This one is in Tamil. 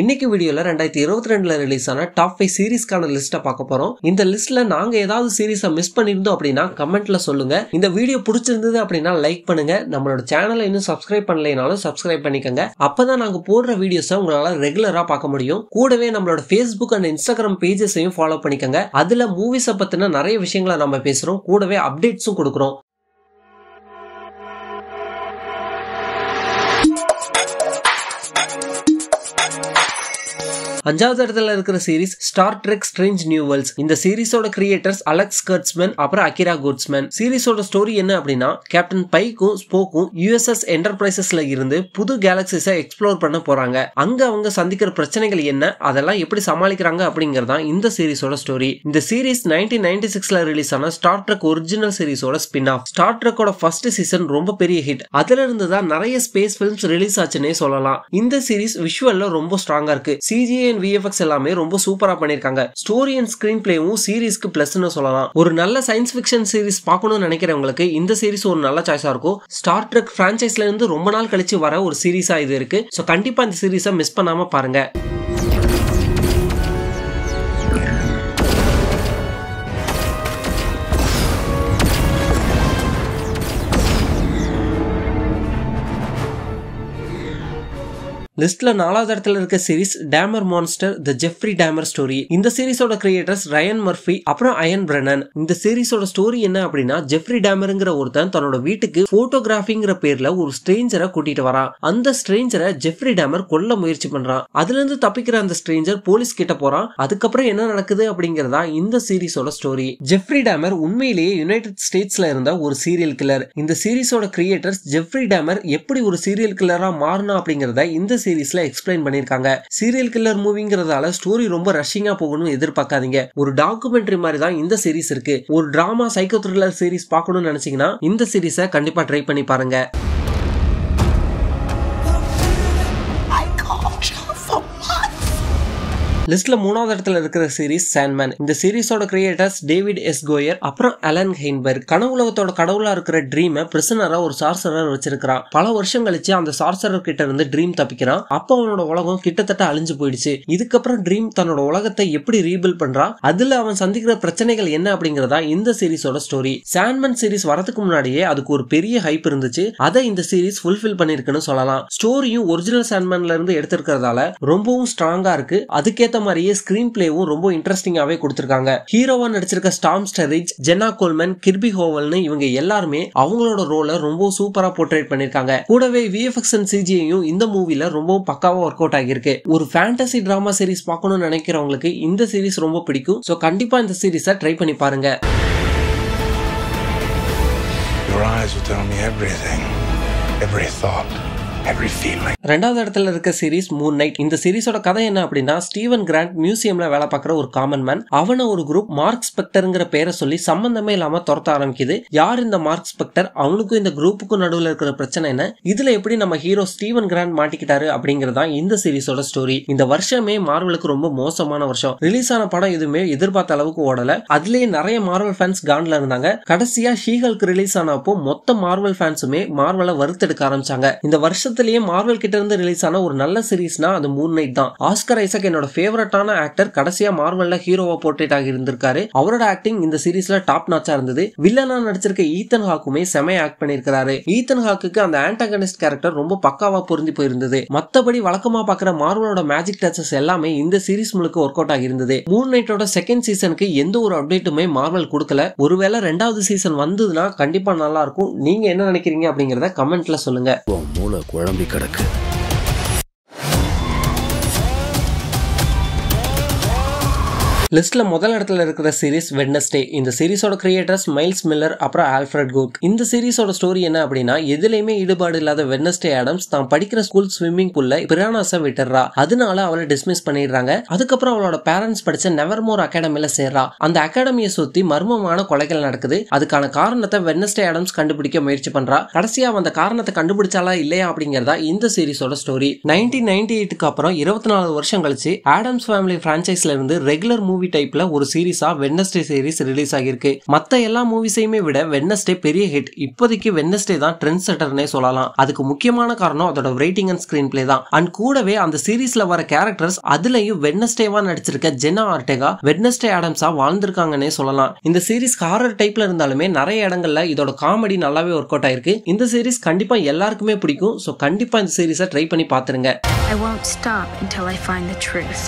இன்னைக்கு வீடியோல ரெண்டாயிரத்தி இருபத்தி ரெண்டுல ரிலீஸ் ஆன டாப் ஃபைவ் சீரிஸ்க்கான லிஸ்ட்டை பார்க்க போறோம். இந்த லிஸ்ட்ல நாங்க ஏதாவது சீரிஸை மிஸ் பண்ணியிருந்தோம் அப்படின்னா கமெண்ட்ல சொல்லுங்க. இந்த வீடியோ பிடிச்சிருந்தது அப்படின்னா லைக் பண்ணுங்க. நம்மளோட சேனலை இன்னும் சப்ஸ்கிரைப் பண்ணலைனாலும் சப்ஸ்கிரைப் பண்ணிக்கோங்க. அப்பதான் நாங்க போடுற வீடியோஸை உங்களால ரெகுலரா பார்க்க முடியும். கூடவே நம்மளோட ஃபேஸ்புக் அண்ட் இன்ஸ்டாகிராம் பேஜஸையும் ஃபாலோ பண்ணிக்கோங்க. அதுல மூவிஸை பத்தின நிறைய விஷயங்களை நம்ம பேசுறோம். கூடவே அப்டேட்ஸும் கொடுக்குறோம். அஞ்சாவது இடத்துல இருக்கிற series Star Trek strange new இந்த சீரிஸோட கிரியேட்டர்ஸ் அலெக்ஸ் கர்ட்ஸ்மேன் அப்புறம் அகிரா குட்ஸ்மேன் சீரிஸோட ஸ்டோரி என்ன அப்படின்னா கேப்டன் பைக்கும் ஸ்போக்கும் யூஎஸ்எஸ் என்டர்பிரைசஸ்ல இருந்து புது கேலக்சிஸை எக்ஸ்ப்ளோர் பண்ண போறாங்க. அங்க அவங்க சந்திக்கிற பிரச்சனைகள் என்ன அதெல்லாம் எப்படி சமாளிக்கிறாங்க அப்படிங்கறதான் இந்த சீரிஸோட ஸ்டோரி இந்த சீரிஸ் நைன்டீன் நைன்டி சிக்ஸ்ல ரிலீஸ் ஆன ஸ்டார் ட்ரெக் ஒரிஜினல் சீரிஸோட ஸ்பின் ஆஃப் ஸ்டார் ட்ரெக்கோட ஃபர்ஸ்ட் சீசன் ரொம்ப பெரிய ஹிட் அதுல இருந்து தான் நிறைய ஸ்பேஸ் பிலிம்ஸ் ரிலீஸ் ஆச்சுன்னே சொல்லலாம். இந்த சீரிஸ் விஷுவல்ல ரொம்ப ஸ்ட்ராங்கா இருக்கு. சிஜிஏ அண்ட் விஎஃப்எக்ஸ் எல்லாமே ரொம்ப சூப்பரா பண்ணிருக்காங்க. ஸ்டோரி அண்ட் ஸ்கிரீன் பிளேவும் சீரிஸ்க்கு பிளஸ்னு சொல்லலாம். ஒரு நல்ல சயின்ஸ் ஃபிக்ஷன் சீரிஸ் பார்க்கணும்னு நினைக்கிறவங்களுக்கு இந்த சீரிஸ் ஒரு நல்ல சாய்ஸா இருக்கும். ஸ்டார் ட்ரெக் பிரான்ச்சைஸ்ல இருந்து ரொம்ப நாள் கழிச்சு வர ஒரு சீரீஸா இது இருக்கு. ஸோ கண்டிப்பா இந்த சீரிஸை மிஸ் பண்ணாம பாருங்க. லிஸ்ட்ல நாலாவது இடத்துல இருக்க series Dahmer monster the Jeffrey Dahmer story இந்த சீரிஸோட கிரியேட்டர்ஸ் ரயன் மர்ஃபி அப்புறம் அயன் பிரனன் இந்த சீரிஸோட ஸ்டோரி என்ன அப்படின்னா ஜெஃப்ரி டேமருங்கிற ஒருத்தன் தன்னோட வீட்டுக்கு போட்டோகிராஃபிங்கிற பேர்ல ஒரு ஸ்ட்ரேஞ்சரை கூட்டிட்டு வரான் அந்த ஸ்ட்ரேஞ்சரை ஜெஃப்ரி டேமர் கொல்ல முயற்சி பண்றான். அதுல இருந்து தப்பிக்கிற அந்த ஸ்ட்ரேஞ்சர் போலீஸ் கிட்ட போறான். அதுக்கப்புறம் என்ன நடக்குது அப்படிங்கறதா இந்த சீரிஸோட ஸ்டோரி ஜெஃப்ரி டேமர் உண்மையிலேயே யுனைடெட் ஸ்டேட்ஸ்ல இருந்த ஒரு சீரியல் கில்லர் இந்த சீரிஸோட கிரியேட்டர்ஸ் ஜெஃப்ரி டேமர் எப்படி ஒரு சீரியல் கில்லரா மாறினா அப்படிங்கறத இந்த சீரீஸ்ல எக்ஸ்பிளைன் பண்ணிருக்காங்க. சீரியல் கில்லர் மூவிங்கிறதால ஸ்டோரி ரொம்ப ரஷ்ஷிங்கா போகணும்னு எதிர்பார்க்காதீங்க. ஒரு டாக்குமெண்ட்ரி மாதிரி தான் இந்த சீரிஸ் இருக்கு. ஒரு டிராமா சைக்கோ த்ரில்லர் சீரிஸ் பார்க்கணும்னு நினைச்சீங்கன்னா இந்த சீரிஸை கண்டிப்பா ட்ரை பண்ணி பாருங்க. லிஸ்ட்ல மூணாவது இடத்துல இருக்கிற சீரிஸ் சாண்ட்மேன் இந்த சீரிஸோட கிரியேட்டர்ஸ் டேவிட் எஸ் கோயர் அப்புறம் அலன் ஹெயின்பர்க் கனவுலகத்தோட கடவுளா இருக்கிற ட்ரீமை பிரிசனரா ஒரு சார்சரர் வச்சிருக்கிறான். பல வருஷம் கழிச்சு அந்த சார்சரர் கிட்ட இருந்து ட்ரீம் தப்பிக்கிறான். அப்ப அவனோட உலகம் கிட்டத்தட்ட அழிஞ்சு போயிடுச்சு. இதுக்கப்புறம் ட்ரீம் தன்னோட உலகத்தை எப்படி ரீபில் பண்றான்? அதுல அவன் சந்திக்கிற பிரச்சனைகள் என்ன அப்படிங்கறதா இந்த சீரிஸோட ஸ்டோரி சாண்ட்மேன் சீரிஸ் வரதுக்கு முன்னாடியே அதுக்கு ஒரு பெரிய ஹைப் இருந்துச்சு. அதை இந்த சீரிஸ் ஃபுல்ஃபில் பண்ணிருக்குன்னு சொல்லலாம். ஸ்டோரியும் ஒரிஜினல் சாண்ட்மேன்ல இருந்து எடுத்திருக்கிறதால ரொம்பவும் ஸ்ட்ராங்கா இருக்கு. ஏத்த மாதிரியே ஸ்கிரீன் பிளேவும் ரொம்ப இன்ட்ரெஸ்டிங்காவே கொடுத்திருக்காங்க. ஹீரோவா நடிச்சிருக்க ஸ்டாம் ஸ்டெரிஜ் ஜென்னா கோல்மன் கிர்பி ஹோவல்னு இவங்க எல்லாருமே அவங்களோட ரோலை ரொம்ப சூப்பரா போர்ட்ரேட் பண்ணிருக்காங்க கூடவே விஎஃப்எக்ஸ் அண்ட் சிஜியையும் இந்த மூவில ரொம்பவும் பக்காவா ஒர்க் அவுட் ஆகியிருக்கு. ஒரு ஃபேண்டசி டிராமா சீரிஸ் பார்க்கணும்னு நினைக்கிறவங்களுக்கு இந்த சீரிஸ் ரொம்ப பிடிக்கும். ஸோ கண்டிப்பா இந்த சீரிஸை ட்ரை பண்ணி பாருங்க. Your eyes will tell me everything, every thought. ரெண்டாவது இடத்துல இருக்க சீரிஸ் மூன் நைட் இந்த சீரிஸோட கதை என்ன அப்படின்னா ஸ்டீவன் கிராண்ட் மியூசியம்ல வேலை பார்க்குற ஒரு காமன் மேன் அவனை ஒரு குரூப் மார்க் ஸ்பெக்டர்ங்கிற பேரை சொல்லி சம்பந்தமே இல்லாம துரத்த ஆரம்பிக்குது. யார் இந்த மார்க் ஸ்பெக்டர் அவனுக்கும் இந்த குரூப்புக்கும் நடுவில் இருக்கிற பிரச்சனை என்ன? இதுல எப்படி நம்ம ஹீரோ ஸ்டீவன் கிராண்ட் மாட்டிக்கிட்டாரு அப்படிங்கறதா இந்த சீரிஸோட ஸ்டோரி இந்த வருஷமே மார்வலுக்கு ரொம்ப மோசமான வருஷம். ரிலீஸ் ஆன படம் எதுவுமே எதிர்பார்த்த அளவுக்கு ஓடல. அதுலயே நிறைய மார்வல் ஃபேன்ஸ் கான்ல இருந்தாங்க. கடைசியா ஷீஹல்க்கு ரிலீஸ் ஆனப்போ மொத்த மார்வல் ஃபேன்ஸுமே மார்வலை வறுத்தெடுக்க ஆரம்பிச்சாங்க. இந்த வருஷத்திலேயே மார்வல் கிட்ட இருந்து ரிலீஸ் ஆன ஒரு நல்ல சீரீஸ்னா அது மூன் நைட் தான். ஆஸ்கர் ஐசக் என்னோட ஃபேவரட்டான ஆக்டர் கடைசியா மார்வல்ல ஹீரோவா போர்ட்ரேட் ஆகி இருந்திருக்காரு. அவரோட ஆக்டிங் இந்த சீரீஸ்ல டாப் நாச்சா இருந்தது. வில்லனா நடிச்சிருக்க ஈத்தன் ஹாக்குமே செமையா ஆக்ட் பண்ணிருக்காரு ஈத்தன் ஹாக்குக்கு அந்த ஆன்டகனிஸ்ட் கேரக்டர் ரொம்ப பக்காவா பொருந்தி போயிருந்தது. மத்தபடி வழக்கமா பாக்குற மார்வலோட மேஜிக் டச்சஸ் எல்லாமே இந்த சீரிஸ் முழுக்க ஒர்க் அவுட் ஆகியிருந்தது மூன் நைட்டோட செகண்ட் சீசனுக்கு எந்த ஒரு அப்டேட்டுமே மார்வல் கொடுக்கல. ஒருவேளை ரெண்டாவது சீசன் வந்ததுன்னா கண்டிப்பா நல்லா இருக்கும். நீங்க என்ன நினைக்கிறீங்க அப்படிங்கறத கமெண்ட்ல சொல்லுங்க. குழம்பி கிடக்கு. லிஸ்ட்ல முதல் இடத்துல இருக்கிற சீரிஸ் வெட்னஸ்டே இந்த சீரிஸோட கிரியேட்டர்ஸ் மைல்ஸ் மில்லர் அப்புறம் ஆல்ஃபிரட் குக் இந்த சீரிஸோட ஸ்டோரி என்ன அப்படின்னா எதுலையுமே ஈடுபாடு இல்லாத வெட்னஸ்டே ஆடம்ஸ் தான் படிக்கிற ஸ்கூல் ஸ்விம்மிங் பூல்ல பிரானாஸ விட்டுறா. அதனால அவளை டிஸ்மிஸ் பண்ணிடுறாங்க. அதுக்கப்புறம் அவளோட பேரண்ட்ஸ் படிச்ச நெவர்மோர் அகாடமியில சேர்றா. அந்த அகாடமியை சுத்தி மர்மமான கொலைகள் நடக்குது. அதுக்கான காரணத்தை வெட்னஸ்டே ஆடம்ஸ் கண்டுபிடிக்க முயற்சி பண்றா. கடைசியா அந்த காரணத்தை கண்டுபிடிச்சாலா இல்லையா அப்படிங்கறதா இந்த சீரிஸோட ஸ்டோரி நைன்டீன் நைன்டி எயிட்டுக்கு அப்புறம் இருபத்தி நாலு வருஷம் கழிச்சு ஆடம்ஸ் ஃபேமிலி பிரான்ச்சைஸ்ல இருந்து ரெகுலர் மூவி மூவி டைப்ல ஒரு சீரீஸா வெட்னஸ்டே சீரிஸ் ரிலீஸ் ஆகியிருக்கு. மத்த எல்லா மூவிஸையுமே விட வெட்னஸ்டே பெரிய ஹிட் இப்போதைக்கு வெட்னஸ்டே தான் ட்ரெண்ட் செட்டர்னே சொல்லலாம். அதுக்கு முக்கியமான காரணம் அதோட ரைட்டிங் அண்ட் ஸ்கிரீன் பிளே தான். அண்ட் கூடவே அந்த சீரீஸ்ல வர கேரக்டர்ஸ் அதுலயும் வெட்னஸ்டேவா நடிச்சிருக்க ஜெனா ஆர்டெகா வெட்னஸ்டே ஆடம்ஸா வாழ்ந்திருக்காங்கன்னே சொல்லலாம். இந்த சீரிஸ் ஹாரர் டைப்ல இருந்தாலுமே நிறைய இடங்கள்ல இதோட காமெடி நல்லாவே ஒர்க் அவுட் ஆயிருக்கு. இந்த சீரிஸ் கண்டிப்பா எல்லாருக்குமே பிடிக்கும். ஸோ கண்டிப்பா இந்த சீரிஸை ட்ரை பண்ணி பாத்துருங்க. I won't stop until I find the truth.